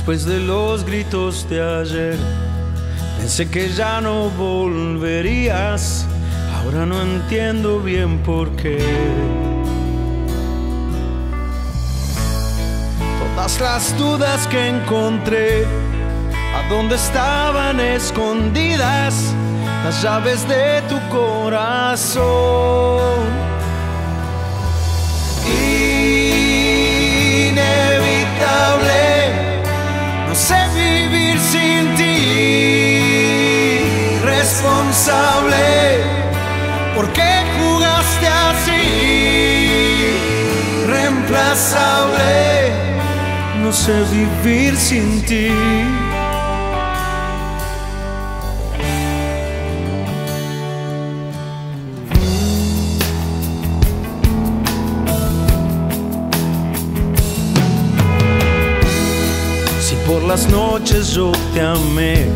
Después de los gritos de ayer, pensé que ya no volverías. Ahora no entiendo bien por qué. Todas las dudas que encontré, a dónde estaban escondidas las llaves de tu corazón. Responsable, ¿por qué jugaste así? Reemplazable, no sé vivir sin ti. Si por las noches yo te amé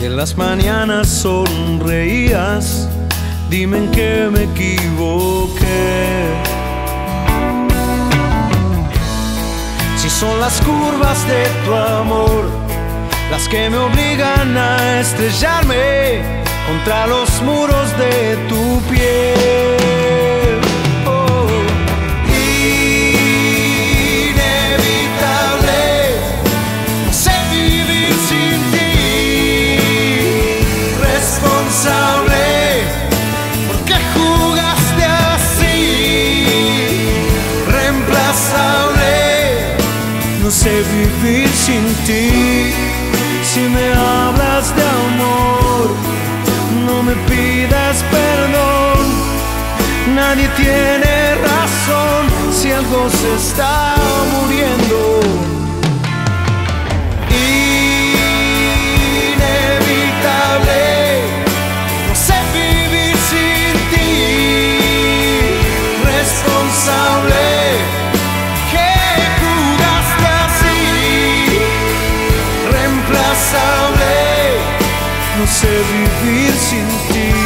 y en las mañanas sonreías, dime en qué me equivoqué. Si son las curvas de tu amor las que me obligan a estrellarme contra los muros de tu no sé vivir sin ti. Si me hablas de amor, no me pidas perdón. Nadie tiene razón si algo se está muriendo. Inevitable, no sé vivir sin ti. Responsable, não sei viver sem ti.